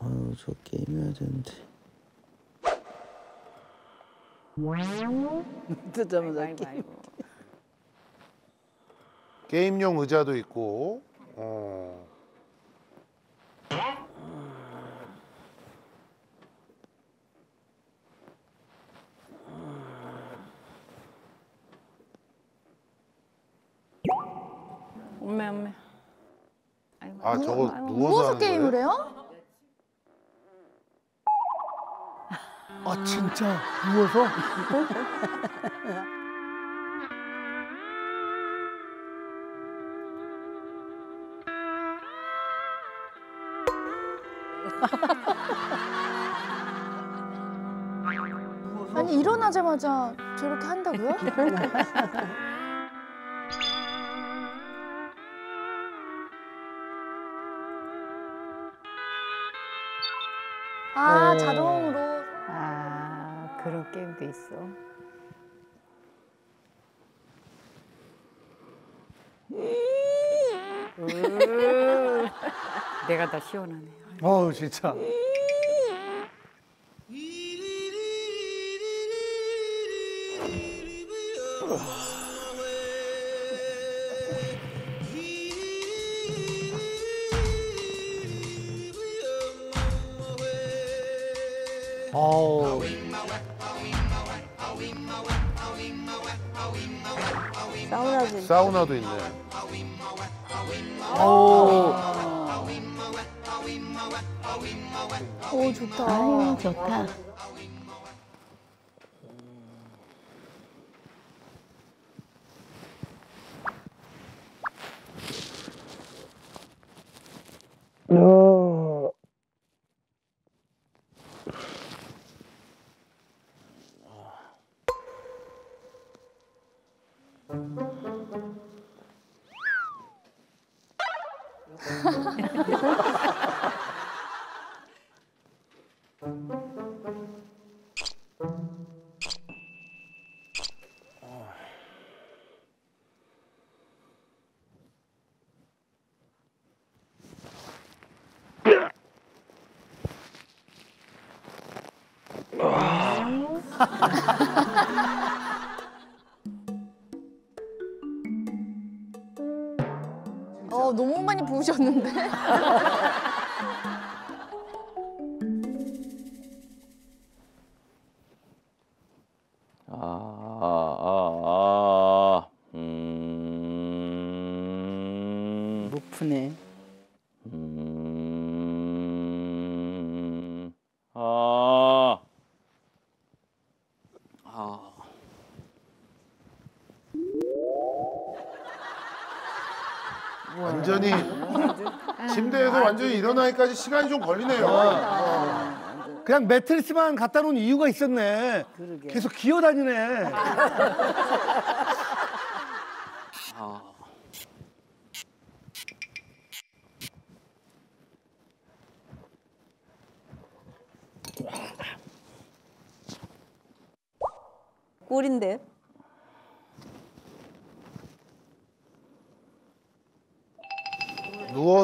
아유 저 게임 해야 되는데. 듣자마자 아이고, 아이고. 게임용 의자도 있고. 어. 엄매 엄매. 아이고, 아 저거. 누워서 누워서 하는 게임을? 해요? 아 진짜 누워서? 아니 일어나자마자 저렇게 한다고요? 아 게임도 있어. 으, 내가 더 시원하네. 어우 진짜. 사우나도 사우나도 있네. 어우 오 좋다. 아유 좋다. 어 너무 많이 부으셨는데. 아, 아, 아, 음, 높으네. 완전히 일어나기까지 시간이 좀 걸리네요. 그냥 매트리스만 갖다 놓은 이유가 있었네. 계속 기어다니네. 아. 꿀인데.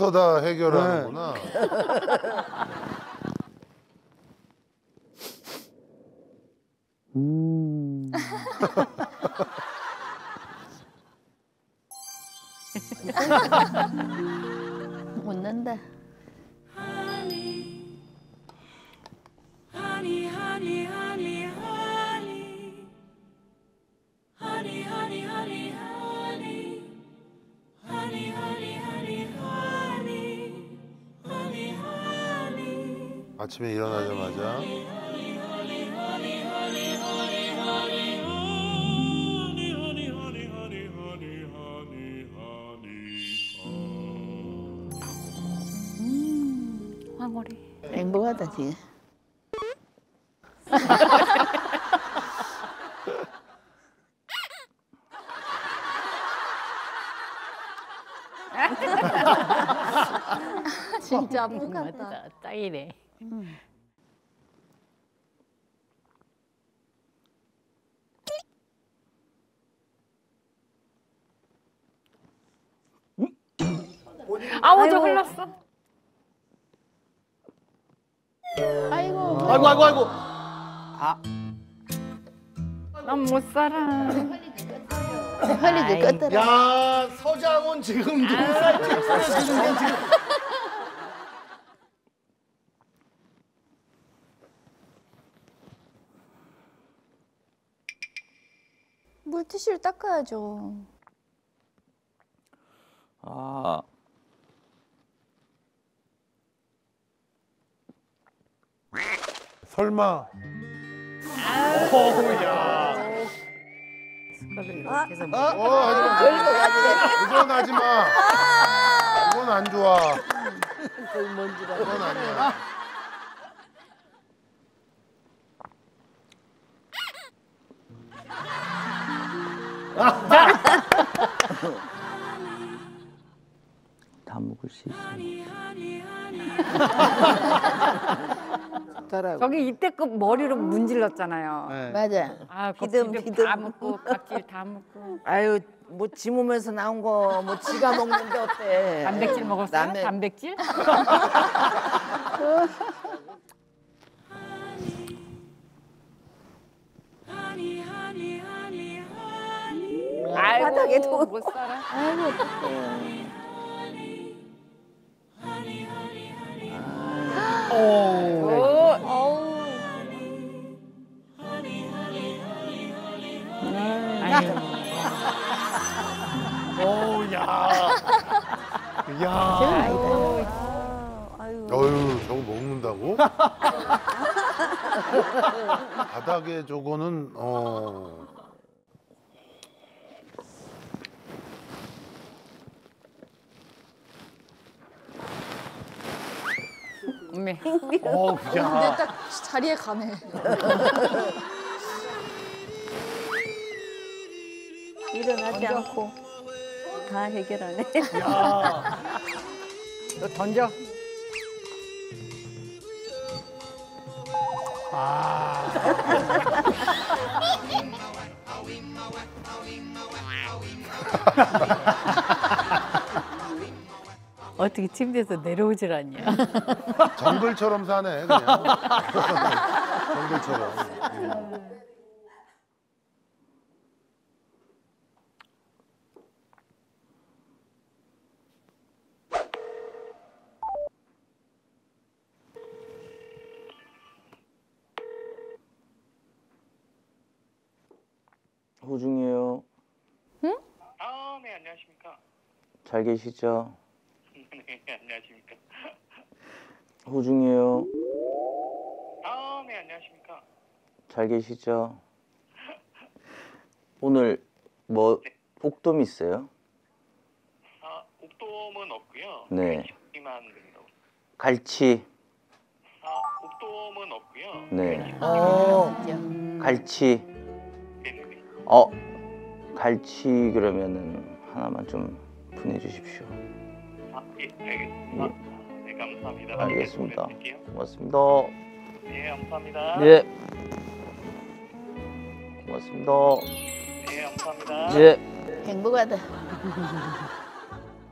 누워서 다 해결하는구나. 아침에 일어나자마자 황홀해. 행복하다 지금. 진짜 뽕 같다. 맞다. 딱이네. 아우 저 흘렀어. 아이고 아이고 아이고. 난못 살아. 빨리 껐더라. 야 서장훈 지금 눈살 찌푸려지는 게 지금. 물티슈를 닦아야죠. 아. 설마. 숟가락을 이렇게. 해서 어 하지 마 그건 하지 마. 그건 안 좋아. 그건 아니야. 다 먹을 수 있어. 저기 이때껏 머리로 문질렀잖아요. 네. 맞아. 아, 비듬, 비듬 비듬. 다 먹고 각질 다 먹고 아유 뭐 지 몸에서 나온 거 뭐 지가 먹는데 어때? 단백질 먹었어요? 남의- 단백질? 아이고, 바닥에도. 못 살아. 오, 어메. 어우 야. 근데 딱 자리에 가네. 일어나지 않고 다 해결하네. 야. 너 던져. 어떻게 침대에서 내려오질 않냐. 정글처럼 사네 그냥 정글처럼 음. 호중이에요. 아, 네, 안녕하십니까. 잘 계시죠? 네, 안녕하십니까. 호중이에요. 아, 네, 안녕하십니까. 잘 계시죠? 오늘 뭐 복돔 있어요? 아, 옥돔은 없고요. 네. 갈치만 든다고. 갈치. 아, 옥돔은 없고요. 네. 어. 갈치. 네네네. 어. 갈치 그러면은 하나만 좀 보내 주십시오. 아, 예, 알겠습니다. 네, 감사합니다. 알겠습니다. 보내드릴게요. 고맙습니다. 네, 감사합니다. 예. 고맙습니다. 네, 감사합니다. 예. 행복하다.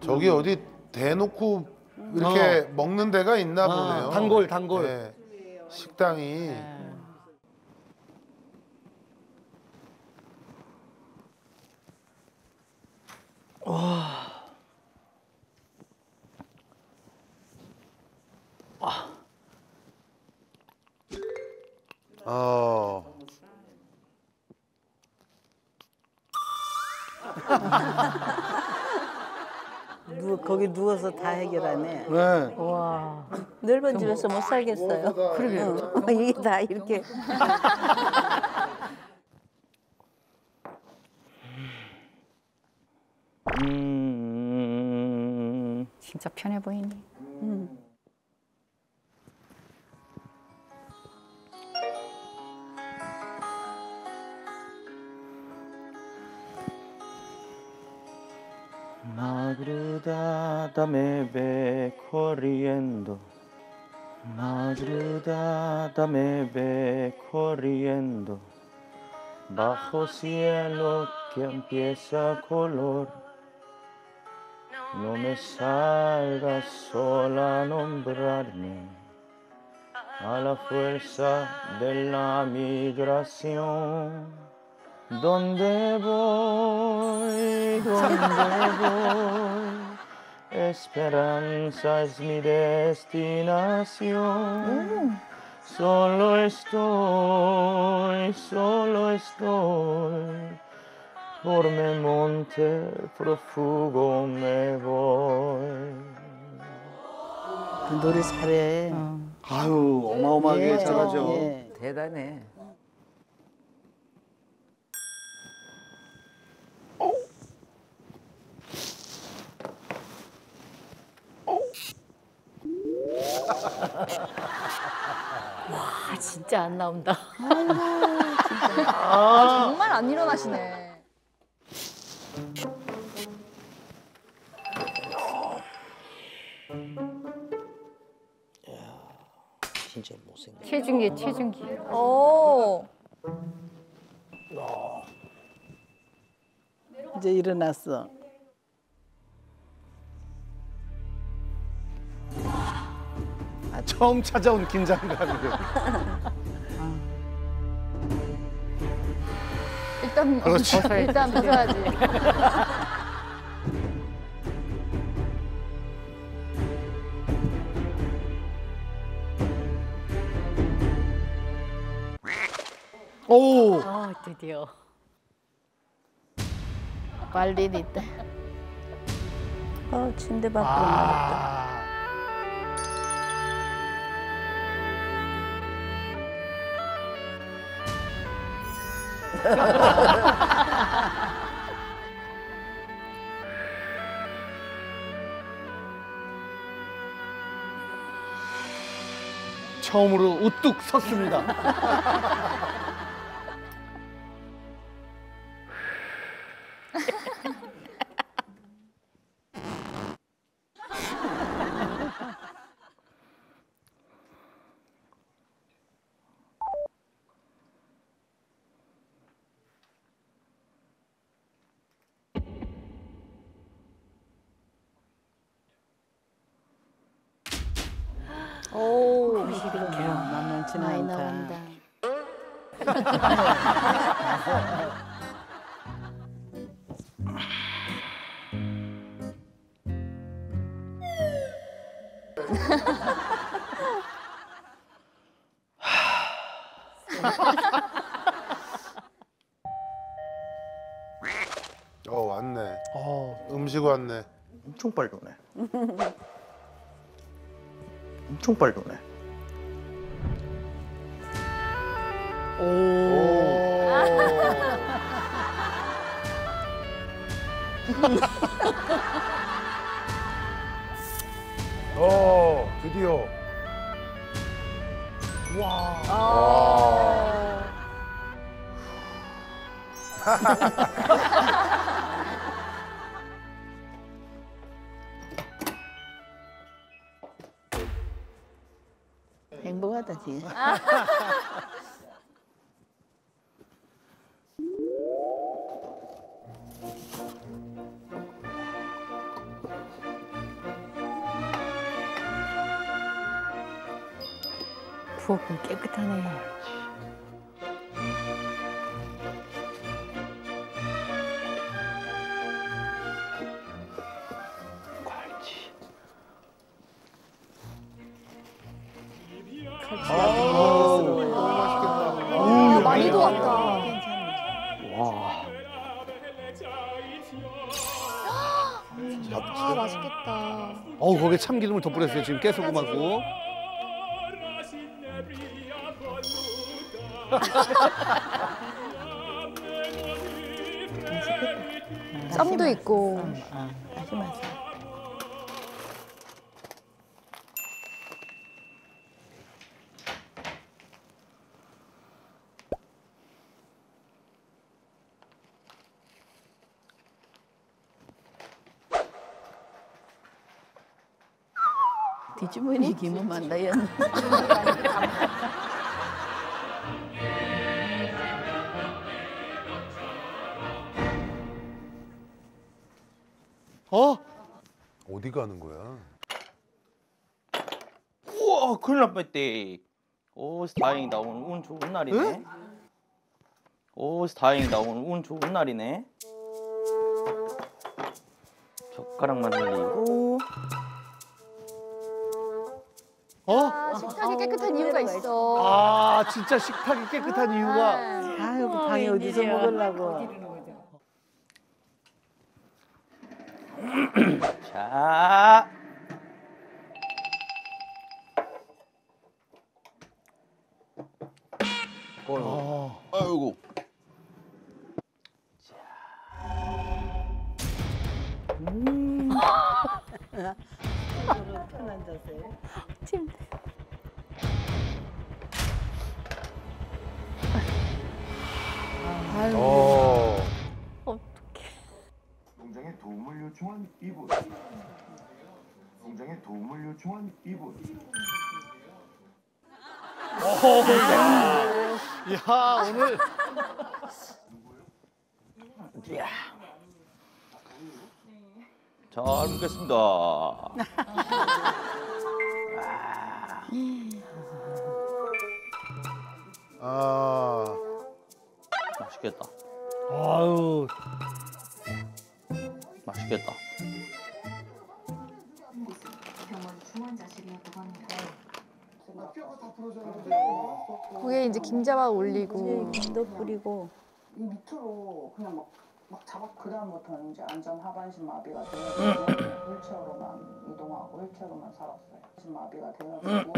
저기 어디 대놓고 이렇게 먹는 데가 있나 아, 보네요 단골, 단골. 네. 식당이 어. 누워, 거기 누워서 다 해결하네. 네. 와. 넓은 집에서 못 살겠어요. 그러게요. 어, 이게 다 이렇게. 음. 진짜 편해 보이네. Dame be corriendo. Madruda dame be corriendo. Bajo cielo que empieza color. No me salgas sola a nombrarme. a la fuerza de la migración. ¿Dónde voy? ¿Dónde voy? Esperanza es mi destinación. Solo estoy, solo estoy. Por mi monte profugo me voy. 그 노래 잘해. 아유 어마어마하게 예, 잘하죠. 예. 대단해. 아, 진짜 안 나온다. 정말 안 일어나시네. 진짜 못생겨. 체중계 체중계. 오. 이제 일어났어. 처음 찾아온 긴장감이. 일단 그렇지. 일단 벗어야지. 오. 아, 드디어. 말일 있다. 어, 침대 밖으로 나갔다. 처음으로 우뚝 섰습니다. 오. 만만치 많이 않다. 나온다. 어 왔네. 어. 음식 왔네. 엄청 빨리 오네. 엄청 빨리 오네. 어 드디어. 행복 하다 아, 많이 도 왔다. 와. 아 맛있겠다. 어우 거기에 참기름을 덧뿌렸어요. 지금 깨소금하고. 쌈도 있고. 뒤집어니 김은 만나야 어? 어디 가는 거야? 우와, 큰일 날 뻔했대. 오 다행이다 오늘 운 좋은 날이네. 오 다행이다 오늘 운 좋은 날이네. 젓가락만 흘리고 어? 아, 식탁이 깨끗한 이유가 있어. 아 진짜 식탁이 깨끗한 이유가 아유 그 방에 어디서 먹으려고. 자. 어, 아이고. 편한 자세. 어. 농장에 도움을 요청한 이분. 농장에 도움을 요청한 이분. 야 오늘 이야. 잘 먹겠습니다. 아. 맛있겠다. 아유 맛있겠다. 거기에 이제 김자박 올리고. 김도 뿌리고. 이 밑으로 그냥 막, 막 잡아 그다음부터는 이제 안전 하반신 마비가 되어서 휠체어로만 이동하고 휠체어로만 살았어요. 하반신 마비가 되어서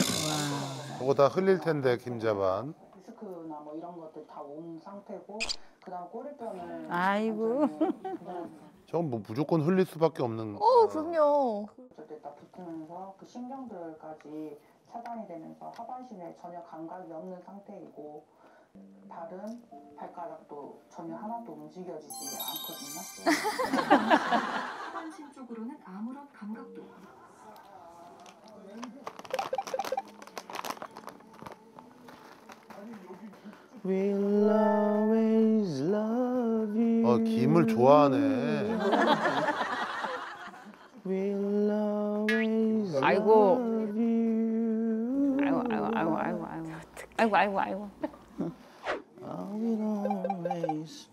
저거 다 흘릴 텐데 김자반. 디스크나 뭐 이런 것들 다 온 상태고 그다음 꼬리뼈는 아이고. 저건 뭐 무조건 흘릴 수밖에 없는. 어, 그럼요. 어쩔 때딱 붙으면서 그 신경들까지 차단이 되면서 하반신에 전혀 감각이 없는 상태이고 발은 발가락도 전혀 하나도 움직여지지 않거든요. 하반신 쪽으로는 아무런 감각도. We'll always love you. 어, 김을 좋아하네. We'll always 아이고. 아이고 아이고 아이고 아이고 아이고 아이고 아이고. will always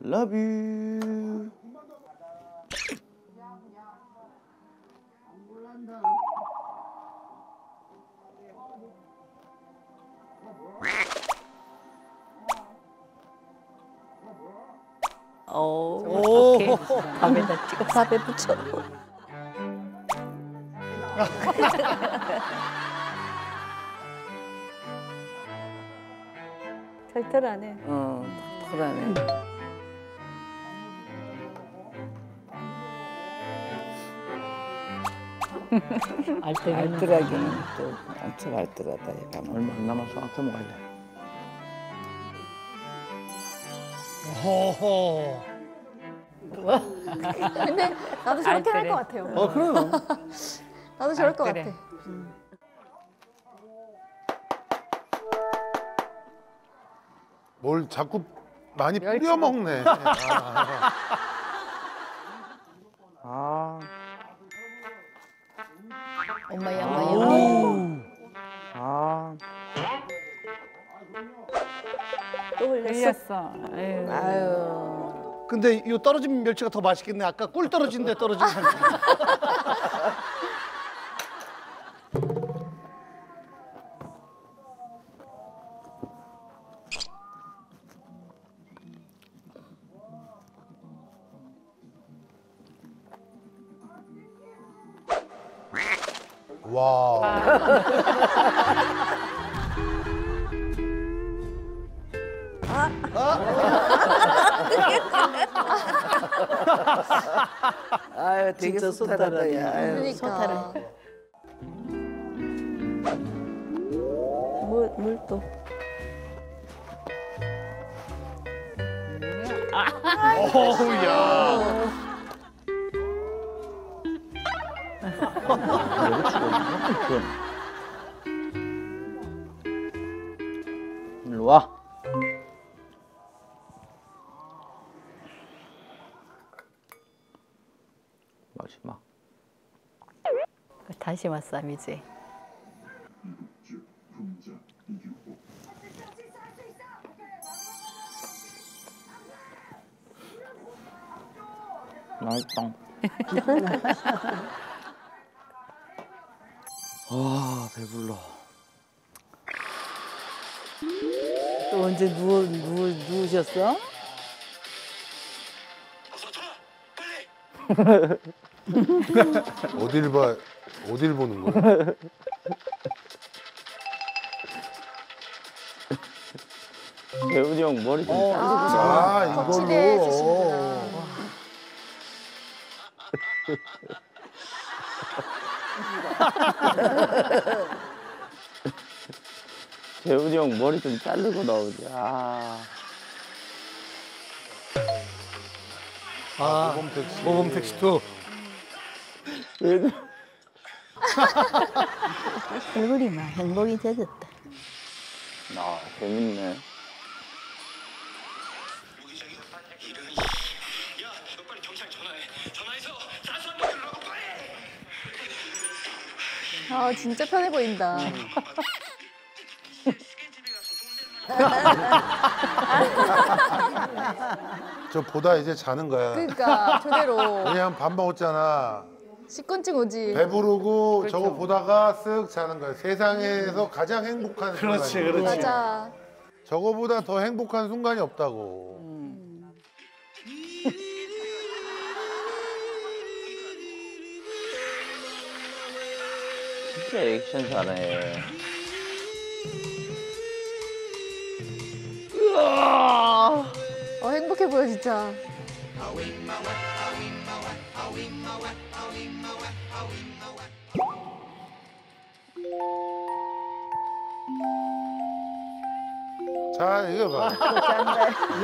love you. 어. 오 밥에다 찍어 밥에 붙여. 털털하네. 어, 불안해. 알뜰하기는 또 엄청 알뜰하다 얘가. 얼마 안 남았어. 아껴 먹어야 돼. 허허 근데 나도 저렇게 할. 것 같아요. 어 그럼 나도 저럴 것 알뜰해. 같아. 뭘 자꾸 많이 뿌려 먹네. 아. 아, 엄마 양말 아. 또 흘렸어. 흘렸어 아유. 아유. 근데 이 떨어진 멸치가 더 맛있겠네. 아까 꿀 떨어진 데 떨어진 거. 와. 아유, 되게 진짜 소탈하다, 야. 아유. 그러니까. 물 물도. 어우야. 일로 와. 다시마 쌈이지. 맛있다. 아 배불러. 또 언제 누워 누워 누우셨어? 어딜 봐 어딜 보는 거야? 배우리 형 머리 좀 어. 자르고 아 이걸로. 주시는구나. 배우리 형 머리 좀 자르고 나오지. 아. 아, 모범 택시. 모범 택시도. 얘들 얼굴이만 행복이 되겠다. 아 재밌네. 아 진짜 편해 보인다. 저 보다 이제 자는 거야. 그러니까 저대로 왜냐면 밥 먹었잖아. 식곤증 오지. 배부르고 저거 보다가 쓱 자는 거야. 세상에서 가장 행복한 그렇지, 순간이야. 그렇지. 맞아. 저거보다 더 행복한 순간이 없다고. 진짜 액션 잘해. 으아! 어 행복해 보여 진짜. 자, 이거 봐.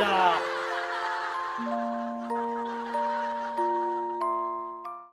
야.